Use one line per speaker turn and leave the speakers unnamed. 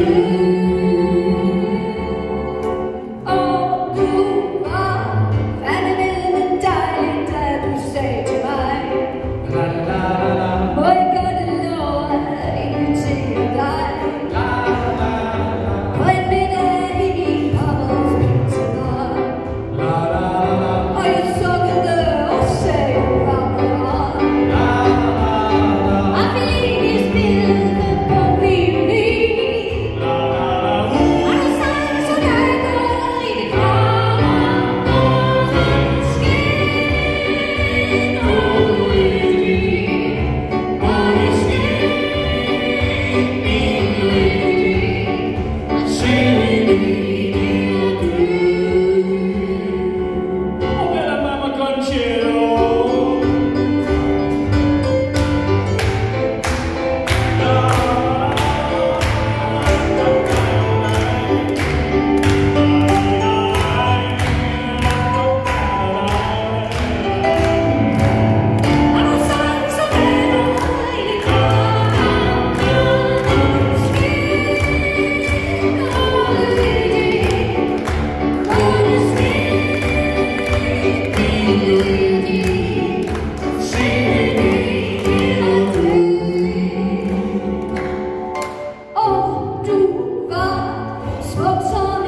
you. spoke to